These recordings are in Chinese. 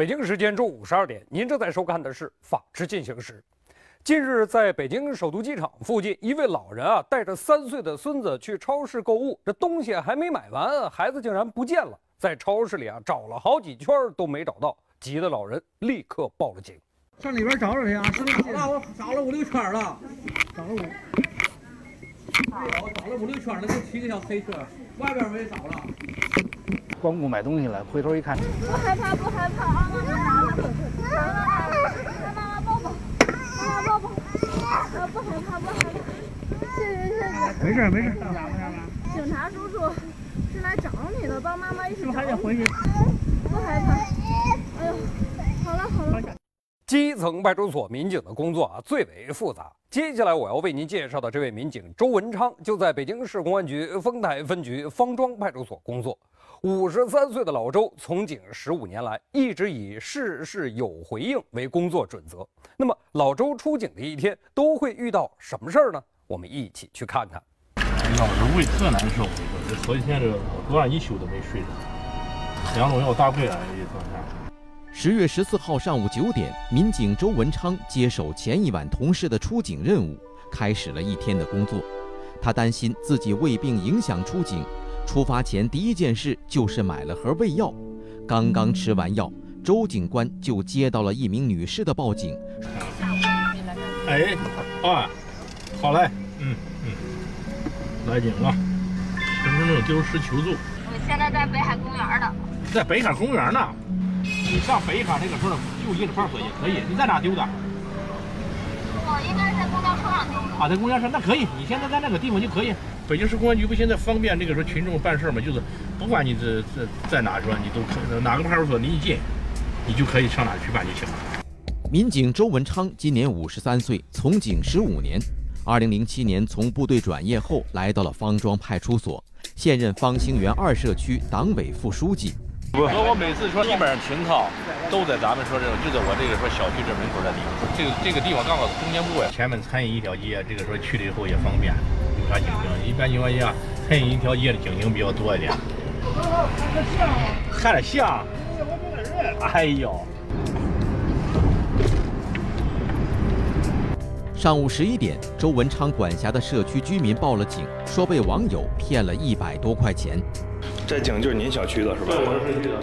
北京时间中午十二点，您正在收看的是《法治进行时》。近日，在北京首都机场附近，一位老人啊，带着三岁的孙子去超市购物，这东西还没买完，孩子竟然不见了。在超市里啊，找了好几圈都没找到，急得老人立刻报了警。上里边找找去啊！是找了，我找了五六圈了，找了五，我找了五六圈了，就骑个小黑车，外边我也找了。光顾买东西了，回头一看，不害怕，不害怕啊！妈妈拿了，拿了，拿了，让妈妈抱抱，妈妈抱抱，啊，不害怕，不害怕，谢谢谢谢。没事没事。警察叔叔是来找你的，帮妈妈一起找。还得回去。不害怕。哎呦，好了好了。基层派出所民警的工作啊最为复杂。接下来我要为您介绍的这位民警周文昌，就在北京市公安局丰台分局方庄派出所工作。五十三岁的老周从警十五年来，一直以事事有回应为工作准则。那么，老周出警的一天都会遇到什么事儿呢？我们一起去看看。腰是胃特难受，这好几天这昨晚一宿都没睡着，两种药大贵啊，一昨天。十月十四号上午九点，民警周文昌接手前一晚同事的出警任务，开始了一天的工作。他担心自己胃病影响出警。出发前第一件事就是买了盒胃药，刚刚吃完药，周警官就接到了一名女士的报警。哎，啊，好嘞，嗯嗯，来警了，身份证丢失求助。我现在在北海公园呢。在北海公园呢？你上北海那个时候就医派出所也可以。你在哪丢的？我应该是在公交车上丢的。啊，在公交车那可以，你现在在那个地方就可以。北京市公安局不现在方便这个说群众办事嘛？就是不管你这这在哪说，你都可哪个派出所离你近，你就可以上哪去办就行了。民警周文昌今年五十三岁，从警十五年。二零零七年从部队转业后，来到了方庄派出所，现任方兴园二社区党委副书记。说我每次说基本上停靠都在咱们说这种，就在我这个说小区这门口这地方。这个这个地方刚好是中间部位，前面餐饮一条街，这个说去了以后也方便。啥警情？一般情况下，餐饮一条街的警情比较多一点。害得像，哎呦！上午十一点，周文昌管辖的社区居民报了警，说被网友骗了一百多块钱。这警就是您小区的是吧？对，我是社区的。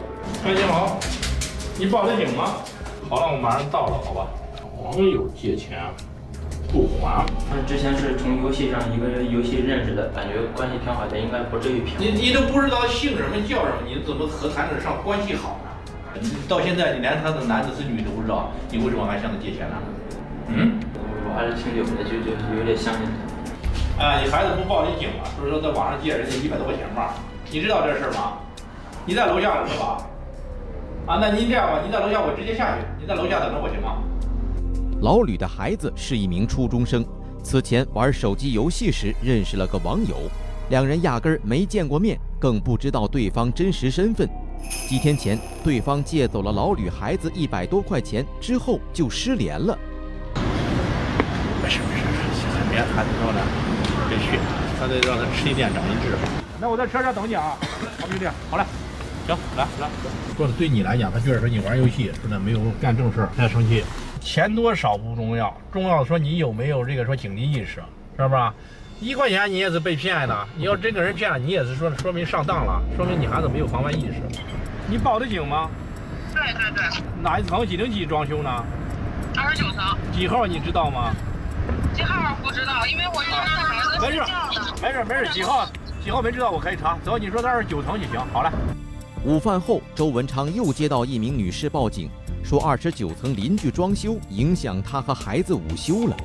哎，你好，你报的警吗？好了，我马上到了，好吧。网友借钱。不还。他之前是从游戏上一个游戏认识的，感觉关系挺好的，应该不至于骗。你你都不知道姓什么叫什么，你怎么和谈得上关系好呢？到现在你连他的男的是女的不知道，你为什么还向他借钱呢？嗯，我还是挺有的，就就有点相信他。啊，你孩子不报你警了，所以说在网上借人家一百多块钱吧？你知道这事吗？你在楼下是吧？啊，那您这样吧，您在楼下，我直接下去，你在楼下等着我行吗？老吕的孩子是一名初中生，此前玩手机游戏时认识了个网友，两人压根儿没见过面，更不知道对方真实身份。几天前，对方借走了老吕孩子一百多块钱，之后就失联了。没事没事，别孩子说了，别去，他得让他吃一堑长一智。那我在车上等你啊，好兄弟，好嘞，行，来来。说的对你来讲，他觉得说你玩游戏，说的没有干正事，他生气。钱多少不重要，重要的说你有没有这个说警惕意识，是吧？一块钱你也是被骗的，你要真给人骗了，你也是说说明上当了，说明你孩子没有防范意识。你报的警吗？对对对。哪一层几零几装修呢？二十九层。几号你知道吗？几号不知道，因为我是让孩子没事没事没事，几号几号没知道我可以查，只要你说他二十九层就行。好了。午饭后，周文昌又接到一名女士报警。说二十九层邻居装修影响他和孩子午休了。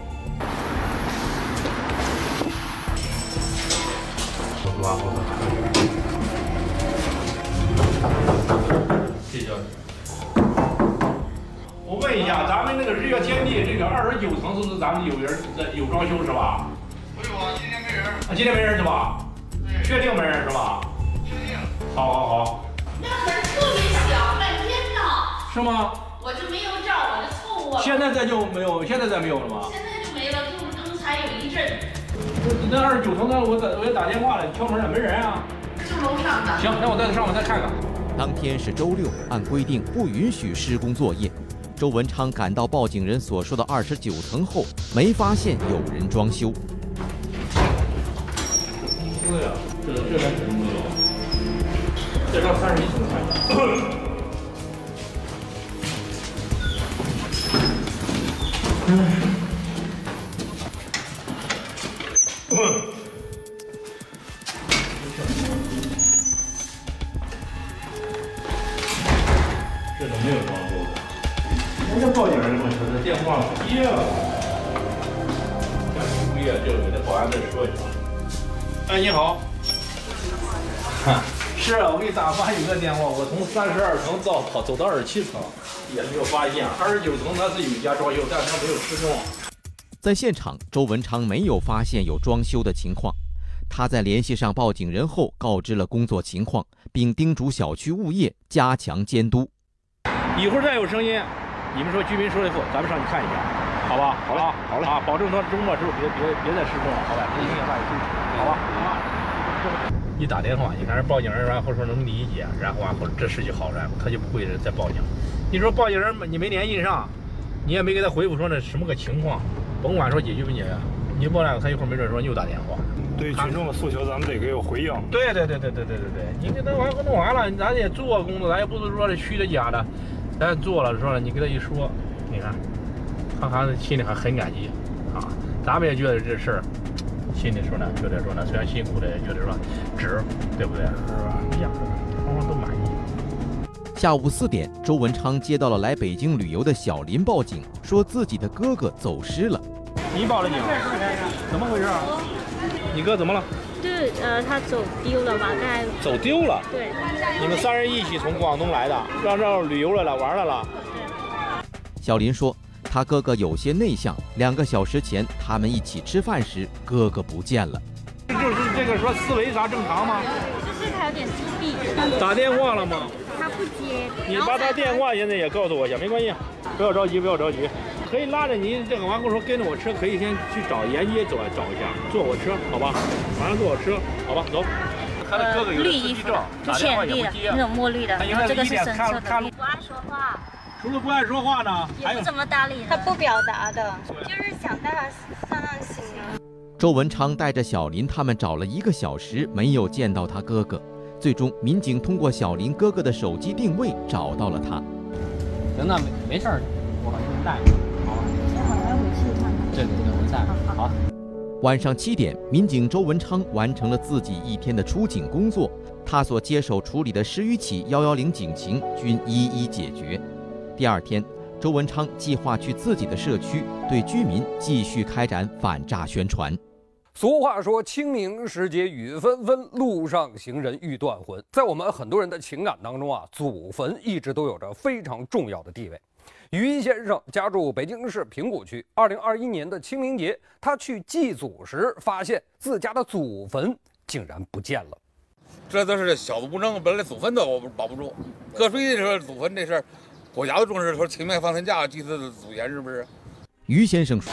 我问一下，咱们那个日月天地这个二十九层是不是咱们有人在有装修是吧？没有啊，今天没人。啊，今天没人是吧？确定没人是吧？确定。好好好。那门特别响，半天呢。是吗？我就没有照，我就凑合。现在再就没有，现在再没有了吗？现在就没了，就是刚才有一阵。那二十九层那我打我也打电话了，敲门了，没人啊。就楼上的。行，那我再上，我再看看。当天是周六，按规定不允许施工作业。周文昌赶到报警人所说的二十九层后，没发现有人装修。对呀，这这边什么没有？这到三十一层才。这都没有装修的。人家报警人跟我说，这电话不接了。要是不接，就给那保安再说一声。哎，你好。是啊，我给你打发一个电话，我从三十二层到跑走到二十七层，也没有发现。二十九层他是有一家装修，但是他没有施工。在现场，周文昌没有发现有装修的情况。他在联系上报警人后，告知了工作情况，并叮嘱小区物业加强监督。一会儿再有声音，你们说居民说的不，咱们上去看一下，好吧？好了，好了啊，保证他周末之后别别别再施工了，好吧？这影响大家休息，好吧？好吧。一打电话，你看人报警人然后说能理解，然后完后这事就好了，他就不会再报警。你说报警人你没联系上，你也没给他回复说那什么个情况，甭管说解决不解决，你报了他一会儿没准说又打电话。对群众的诉求，咱们得给有回应。对对对对对对对对，你给他完弄完了，咱也做工作，咱也不是说这虚的假的，咱做了说了，你给他一说，你看，他还心里还很感激啊。咱们也觉得这事儿，心里说呢，觉得说呢，虽然辛苦的，也觉得说值，对不对？是吧？下午四点，周文昌接到了来北京旅游的小林报警，说自己的哥哥走失了。你报的警？怎么回事啊？你哥怎么了？就是呃，他走丢了吧？在走丢了。对。你们三人一起从广东来的，让这旅游来了，玩来了。小林说，他哥哥有些内向，两个小时前他们一起吃饭时，哥哥不见了。就是这个说思维啥正常吗？就是他有点自闭。打电话了吗？你把他电话现在也告诉我一下，没关系，不要着急，不要着急。可以拉着您这个完后说跟着我车，可以先去找沿街走找一下，坐我车，好吧？马上坐我车，好吧？走。他的哥哥有绿衣服，就浅绿的那种墨绿的，然后这个是深色的。不爱说话。除了不爱说话呢，也不怎么搭理。他不表达的，就是想带他散散心。周文昌带着小林他们找了一个小时，没有见到他哥哥。最终，民警通过小林哥哥的手机定位找到了他。行，那没没事儿，我把你带着。对对对，我在。好。晚上七点，民警周文昌完成了自己一天的出警工作，他所接手处理的十余起幺幺零警情均一一解决。第二天，周文昌计划去自己的社区，对居民继续开展反诈宣传。俗话说：“清明时节雨纷纷，路上行人欲断魂。”在我们很多人的情感当中啊，祖坟一直都有着非常重要的地位。于先生家住北京市平谷区。二零二一年的清明节，他去祭祖时，发现自家的祖坟竟然不见了。这都是小祖不争，本来祖坟都保不住。搁谁的时候祖坟这事儿，国家都重视，说清明放天假祭祀祖先是不是？于先生说：“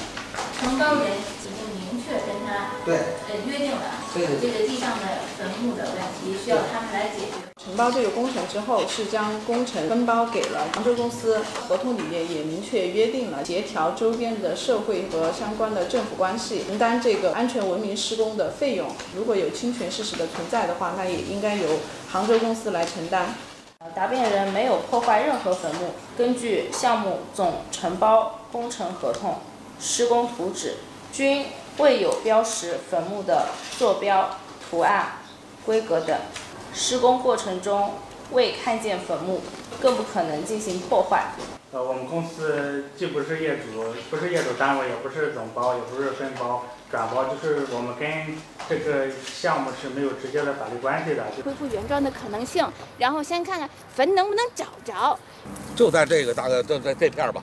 对呃约定了，这个地上的坟墓的问题需要他们来解决。”承包这个工程之后，是将工程分包给了杭州公司，合同里面也明确约定了协调周边的社会和相关的政府关系，承担这个安全文明施工的费用。如果有侵权事实的存在的话，那也应该由杭州公司来承担。答辩人没有破坏任何坟墓，根据项目总承包工程合同、施工图纸，均未有标识坟墓的坐标、图案、规格等。施工过程中未看见坟墓，更不可能进行破坏。呃，我们公司既不是业主，不是业主单位，也不是总包，也不是分包、转包，就是我们跟这个项目是没有直接的法律关系的。恢复原状的可能性，然后先看看坟能不能找着。就在这个大概就在这片儿吧，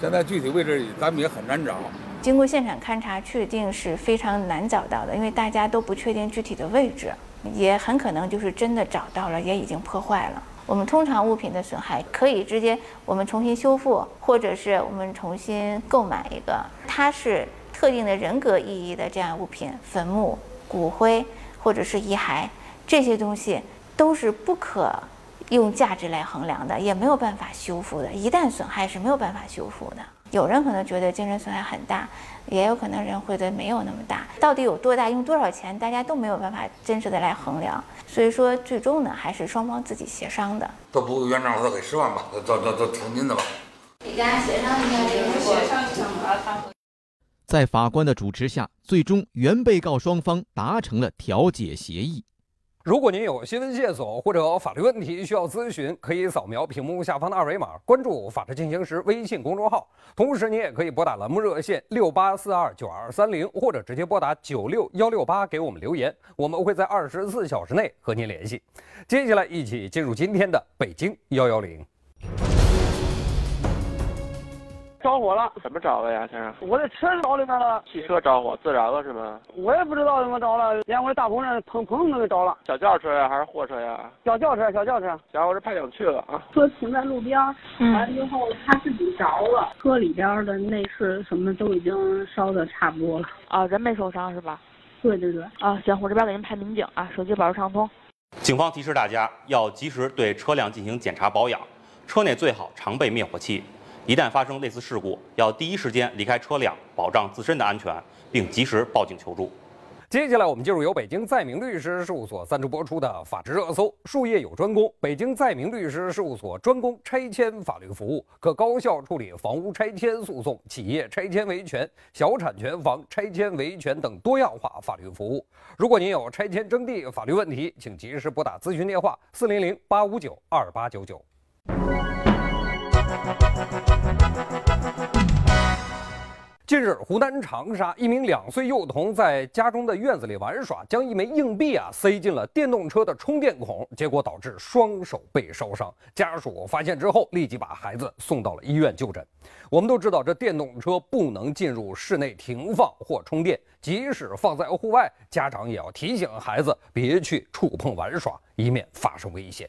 现在具体位置咱们也很难找。经过现场勘查，确定是非常难找到的，因为大家都不确定具体的位置。也很可能就是真的找到了，也已经破坏了。我们通常物品的损害可以直接我们重新修复，或者是我们重新购买一个。它是特定的人格意义的这样物品，坟墓、骨灰或者是遗骸，这些东西都是不可用价值来衡量的，也没有办法修复的。一旦损害是没有办法修复的。有人可能觉得精神损害很大，也有可能人会觉得没有那么大。到底有多大，用多少钱，大家都没有办法真实的来衡量。所以说，最终呢，还是双方自己协商的。都不原账，都给十万吧，都都都听您的吧。你家协商一下，协商一下嘛。在法官的主持下，最终原被告双方达成了调解协议。如果您有新闻线索或者法律问题需要咨询，可以扫描屏幕下方的二维码，关注“法治进行时”微信公众号。同时，您也可以拨打栏目热线六八四二九二三零，或者直接拨打九六幺六八给我们留言，我们会在二十四小时内和您联系。接下来，一起进入今天的北京幺幺零。着火了，怎么着的呀，先生？我的车着里面了。汽车着火，自燃了是吗？我也不知道怎么着了，连我的大棚上砰砰都给着了。小轿车呀，还是货车呀？小轿车，小轿车。行，我这派警去了啊。车停在路边，完了之后他自己着了，车里边的内饰什么都已经烧的差不多了。啊，人没受伤是吧？对对对。啊，行，我这边给您派民警啊，手机保持畅通。警方提示大家要及时对车辆进行检查保养，车内最好常备灭火器。一旦发生类似事故，要第一时间离开车辆，保障自身的安全，并及时报警求助。接下来，我们进入由北京在明律师事务所赞助播出的《法治热搜》。术业有专攻，北京在明律师事务所专攻拆迁法律服务，可高效处理房屋拆迁诉讼、企业拆迁维权、小产权房拆迁维权等多样化法律服务。如果您有拆迁征地法律问题，请及时拨打咨询电话：四零零八五九二八九九。近日，湖南长沙一名两岁幼童在家中的院子里玩耍，将一枚硬币啊塞进了电动车的充电孔，结果导致双手被烧伤。家属发现之后，立即把孩子送到了医院就诊。我们都知道，这电动车不能进入室内停放或充电，即使放在户外，家长也要提醒孩子别去触碰玩耍，以免发生危险。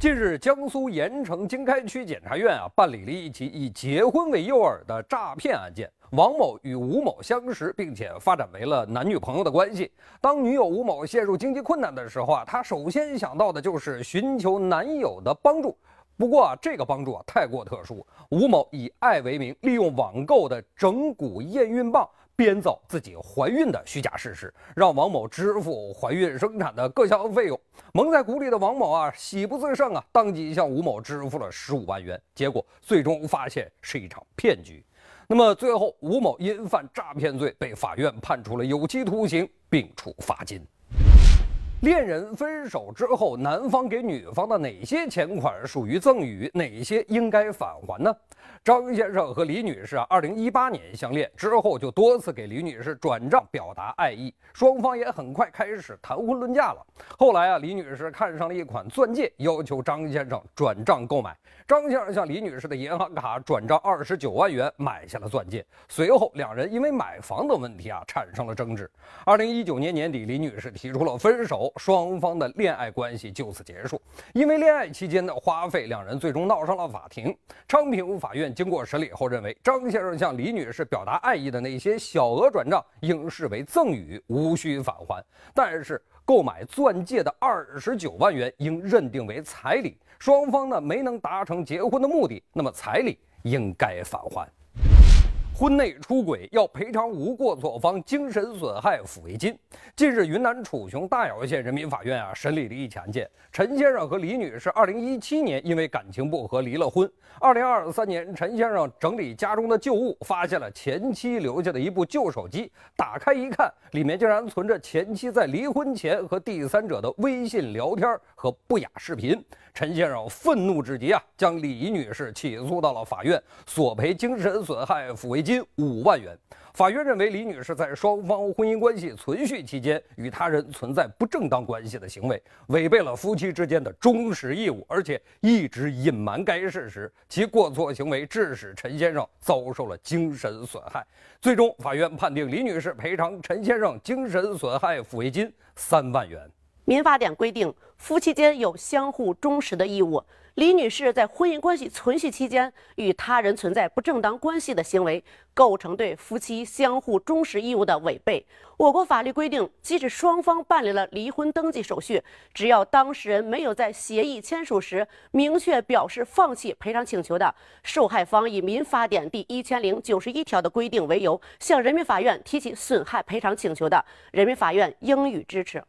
近日，江苏盐城经开区检察院啊办理了一起以结婚为诱饵的诈骗案件。王某与吴某相识，并且发展为了男女朋友的关系。当女友吴某陷入经济困难的时候啊，她首先想到的就是寻求男友的帮助。不过啊，这个帮助啊太过特殊。吴某以爱为名，利用网购的整蛊验孕棒。编造自己怀孕的虚假事实，让王某支付怀孕生产的各项费用。蒙在鼓里的王某啊，喜不自胜啊，当即向吴某支付了十五万元。结果最终发现是一场骗局。那么最后，吴某因犯诈骗罪被法院判处了有期徒刑，并处罚金。恋人分手之后，男方给女方的哪些钱款属于赠与，哪些应该返还呢？张先生和李女士啊，二零一八年相恋之后，就多次给李女士转账表达爱意，双方也很快开始谈婚论嫁了。后来啊，李女士看上了一款钻戒，要求张先生转账购买。张先生向李女士的银行卡转账二十九万元，买下了钻戒。随后，两人因为买房的问题啊，产生了争执。二零一九年年底，李女士提出了分手，双方的恋爱关系就此结束。因为恋爱期间的花费，两人最终闹上了法庭。昌平法院。经过审理后认为，张先生向李女士表达爱意的那些小额转账应视为赠与，无需返还；但是购买钻戒的二十九万元应认定为彩礼。双方呢没能达成结婚的目的，那么彩礼应该返还。婚内出轨要赔偿无过错方精神损害抚慰金。近日，云南楚雄大姚县人民法院啊审理了一起案件。陈先生和李女士2017年因为感情不和离了婚。2023年，陈先生整理家中的旧物，发现了前妻留下的一部旧手机。打开一看，里面竟然存着前妻在离婚前和第三者的微信聊天和不雅视频。陈先生愤怒至极啊，将李女士起诉到了法院，索赔精神损害抚慰金五万元。法院认为李女士在双方婚姻关系存续期间与他人存在不正当关系的行为，违背了夫妻之间的忠实义务，而且一直隐瞒该事实，其过错行为致使陈先生遭受了精神损害。最终，法院判定李女士赔偿陈先生精神损害抚慰金三万元。民法典规定，夫妻间有相互忠实的义务，李女士在婚姻关系存续期间与他人存在不正当关系的行为，构成对夫妻相互忠实义务的违背。我国法律规定，即使双方办理了离婚登记手续，只要当事人没有在协议签署时明确表示放弃赔偿请求的，受害方以《民法典》第一千零九十一条的规定为由，向人民法院提起损害赔偿请求的，人民法院应予支持。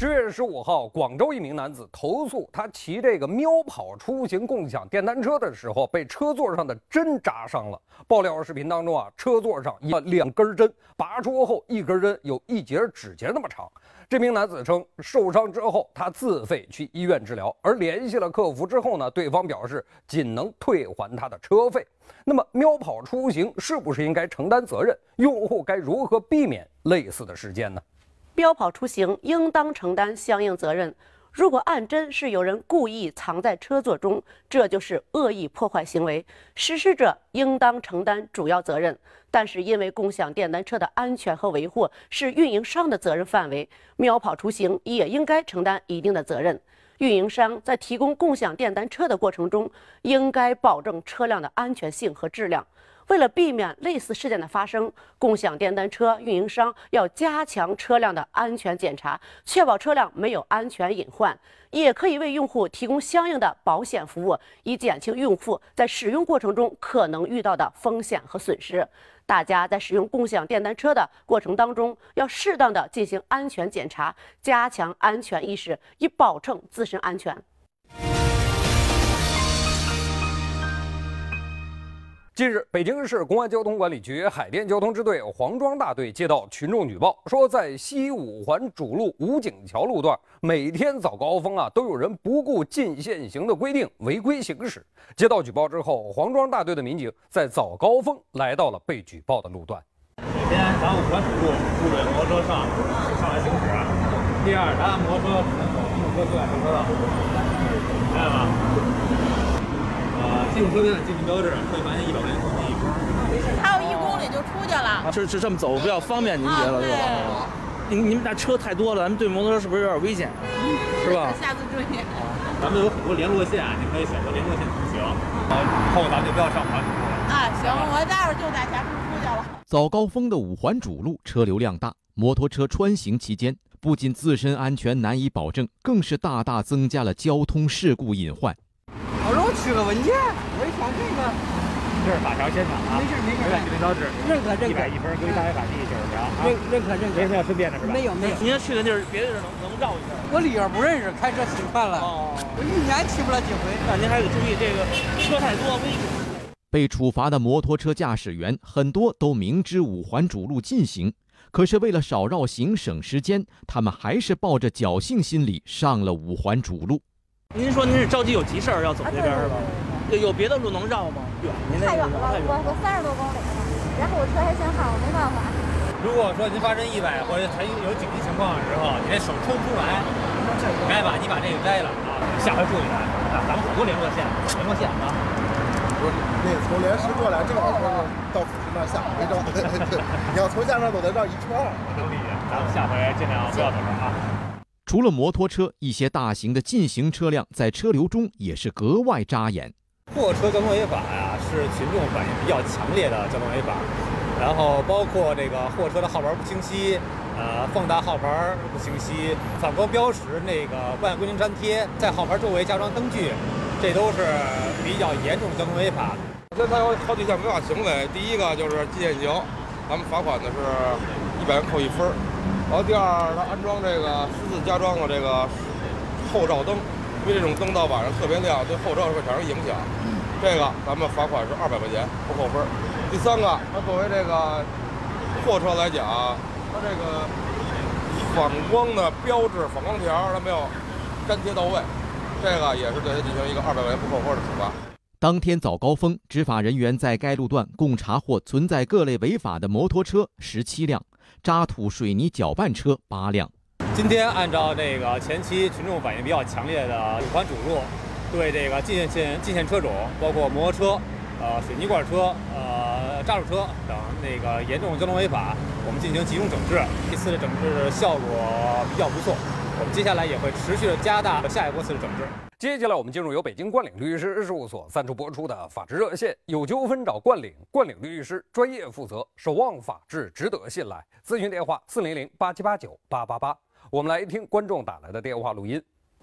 十月十五号，广州一名男子投诉，他骑这个喵跑出行共享电单车的时候，被车座上的针扎伤了。爆料视频当中啊，车座上有两根针，拔出后一根针有一节指节那么长。这名男子称，受伤之后他自费去医院治疗，而联系了客服之后呢，对方表示仅能退还他的车费。那么，喵跑出行是不是应该承担责任？用户该如何避免类似的事件呢？标跑出行应当承担相应责任。如果按针是有人故意藏在车座中，这就是恶意破坏行为，实施者应当承担主要责任。但是因为共享电单车的安全和维护是运营商的责任范围，喵跑出行也应该承担一定的责任。运营商在提供共享电单车的过程中，应该保证车辆的安全性和质量。为了避免类似事件的发生，共享电单车运营商要加强车辆的安全检查，确保车辆没有安全隐患。也可以为用户提供相应的保险服务，以减轻用户在使用过程中可能遇到的风险和损失。大家在使用共享电单车的过程当中，要适当的进行安全检查，加强安全意识，以保证自身安全。近日，北京市公安交通管理局海淀交通支队黄庄大队接到群众举报，说在西五环主路武警桥路段，每天早高峰啊，都有人不顾禁限行的规定违规行驶。接到举报之后，黄庄大队的民警在早高峰来到了被举报的路段。首先，咱五环主路不准摩托车上上来行驶。第二，咱摩托车只能走机动车最外停车道，明白吗？呃，进入车辆进行标志会发现一百块钱奖励。还有一公里就出去了。是是这么走比较方便，您觉得对吧？您你们家车太多了，咱们对摩托车是不是有点危险？是吧？下次注意。咱们有很多联络线，你可以选择联络线通行。后咱们就不要上环主路。啊，行，我待会儿就在前面出去了。早高峰的五环主路车流量大，摩托车穿行期间，不仅自身安全难以保证，更是大大增加了交通事故隐患。我说我取个文件，我一想这个，这是法条现场啊，没事没事，认可认可，一百一分，归大约法第九十条啊，认认可认可。没什么要申辩的是吧？没有没有。您要去的地儿，别的地儿能能绕一下。我里边不认识，开车习惯了。哦。我一年骑不了几回。那您还得注意这个车太多危险。被处罚的摩托车驾驶员很多都明知五环主路禁行，可是为了少绕行省时间，他们还是抱着侥幸心理上了五环主路。您说您是着急有急事儿要走这边是吧？有有别的路能绕吗？远，您太远了，我我三十多公里呢，然后我车还信号，没办法。如果说您发生意外或者还有紧急情况的时候，你这手抽不出来，该把你把这个摘了啊，下回注意点。咱们好多联络线，联络线啊。不是，那从莲石过来正好说是到辅石那下回绕，你要从下面走得绕一圈儿。能理解，咱们下回尽量不要走这啊。除了摩托车，一些大型的进行车辆在车流中也是格外扎眼。货车交通违法呀，是群众反映比较强烈的交通违法。然后包括这个货车的号牌不清晰，呃，放大号牌不清晰，反光标识那个不按规定粘贴，在号牌周围加装灯具，这都是比较严重的交通违法。现在有好几项违法行为，第一个就是禁限行，咱们罚款的是一百元扣一分。然后第二，他安装这个私自加装的这个后照灯，因为这种灯到晚上特别亮，对后照会产生影响。这个咱们罚款是二百块钱，不扣分。第三个，它作为这个货车来讲，它这个反光的标志、反光条它没有粘贴到位，这个也是对它进行一个二百块钱不扣分的处罚。当天早高峰，执法人员在该路段共查获存在各类违法的摩托车十七辆。渣土水泥搅拌车八辆。今天按照这个前期群众反映比较强烈的五环主路，对这个禁限线禁限车种，包括摩托车、呃水泥罐车、呃渣土车等那个严重交通违法，我们进行集中整治。这次的整治效果比较不错，我们接下来也会持续的加大下一波次的整治。接下来我们进入由北京冠岭律师事务所赞助播出的法治热线，有纠纷找冠岭，冠岭律师专业负责，守望法治，值得信赖。咨询电话四零零八七八九八八八。我们来听观众打来的电话录音。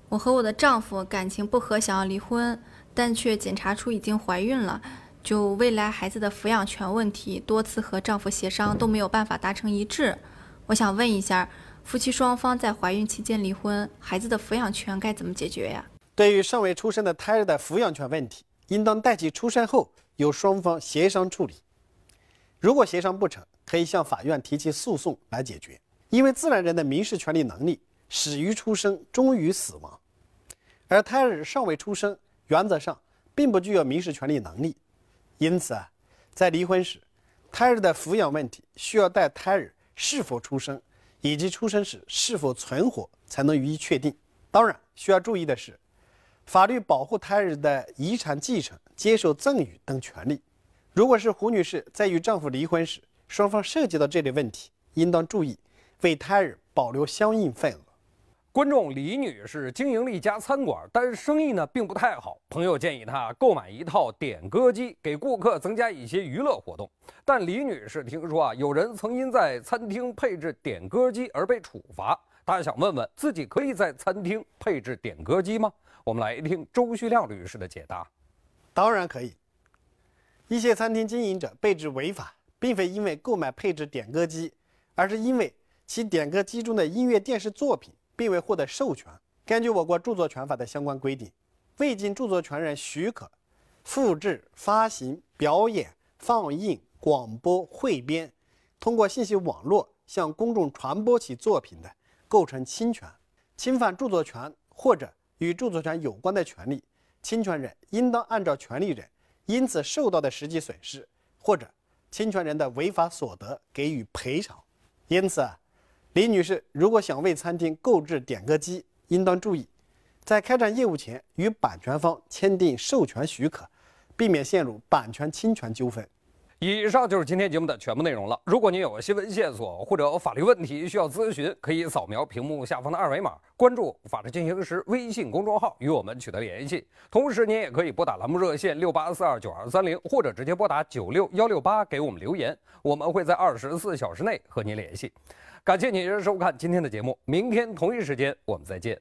我和我的丈夫感情不和，想要离婚，但却检查出已经怀孕了。就未来孩子的抚养权问题，多次和丈夫协商都没有办法达成一致。我想问一下，夫妻双方在怀孕期间离婚，孩子的抚养权该怎么解决呀？对于尚未出生的胎儿的抚养权问题，应当待其出生后由双方协商处理。如果协商不成，可以向法院提起诉讼来解决。因为自然人的民事权利能力始于出生，终于死亡，而胎儿尚未出生，原则上并不具有民事权利能力。因此啊，在离婚时，胎儿的抚养问题需要待胎儿是否出生以及出生时是否存活才能予以确定。当然，需要注意的是，法律保护胎儿的遗产继承、接受赠与等权利。如果是胡女士在与丈夫离婚时，双方涉及到这类问题，应当注意。为胎儿保留相应份额。观众李女士经营了一家餐馆，但是生意呢并不太好。朋友建议她购买一套点歌机，给顾客增加一些娱乐活动。但李女士听说啊，有人曾因在餐厅配置点歌机而被处罚。她想问问自己可以在餐厅配置点歌机吗？我们来听周旭亮律师的解答。当然可以。一些餐厅经营者备置违法，并非因为购买配置点歌机，而是因为。其点歌机中的音乐电视作品并未获得授权。根据我国著作权法的相关规定，未经著作权人许可，复制、发行、表演、放映、广播、汇编，通过信息网络向公众传播其作品的，构成侵权，侵犯著作权或者与著作权有关的权利。侵权人应当按照权利人因此受到的实际损失或者侵权人的违法所得给予赔偿。因此啊。李女士，如果想为餐厅购置点歌机，应当注意，在开展业务前与版权方签订授权许可，避免陷入版权侵权纠纷。以上就是今天节目的全部内容了。如果您有新闻线索或者法律问题需要咨询，可以扫描屏幕下方的二维码，关注“法治进行时”微信公众号与我们取得联系。同时，您也可以拨打栏目热线六八四二九二三零，或者直接拨打九六幺六八给我们留言，我们会在二十四小时内和您联系。感谢您收看今天的节目，明天同一时间我们再见。